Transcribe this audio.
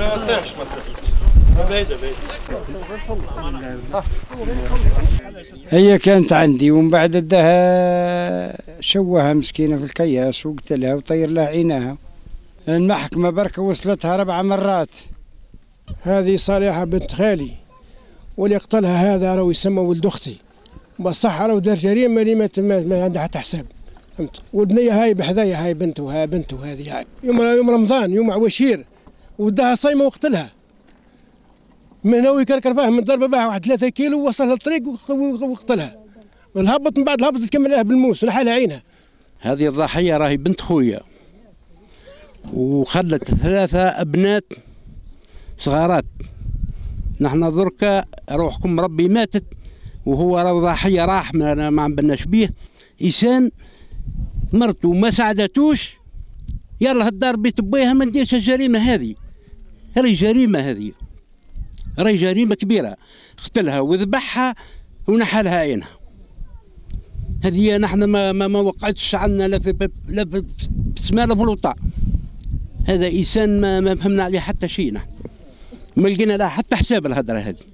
ما تطيحش ما تطيحش بعيدة بعيدة. هي كانت عندي ومن بعد اداها شوهها مسكينة في الكياس وقتلها وطير لها عيناها. المحكمة بركة وصلتها أربع مرات. هذه صالحة بنت خالي واللي قتلها هذا راهو يسمى ولد أختي. بصح راهو دار جريمة اللي ما, ما, ما عندها حتى حساب. فهمت؟ والبنية هاي بحذايا هاي بنته هاي بنته هذه هاي يوم يوم رمضان يوم عواشير. وداها صايمه وقتلها من هنا ويكركر فيها؟ من ضربة بها واحد ثلاثة كيلو وصل للطريق وق- وقتلها والهبط من بعد الهبط تكمل لها بالموس لحالها عينها. هذه الضحية راهي بنت خويا. وخلت ثلاثة أبنات صغارات. نحن دركا روحكم ربي ماتت وهو راه ضحية راح ما ما عملناش بيه. إنسان مرته ما ساعدتوش يلا هالدار بيت بويها ما نديرش الجريمة هذه. راهي جريمة هذه. راهي جريمة كبيرة. قتلها وذبحها ونحلها عينها. هذه نحن ما ما, ما وقعتش عندنا لا في لا في السماء لا في الوطا هذا إنسان ما, ما فهمنا عليه حتى شيء نحن. ما لقينا لها حتى حساب الهدرة هذه.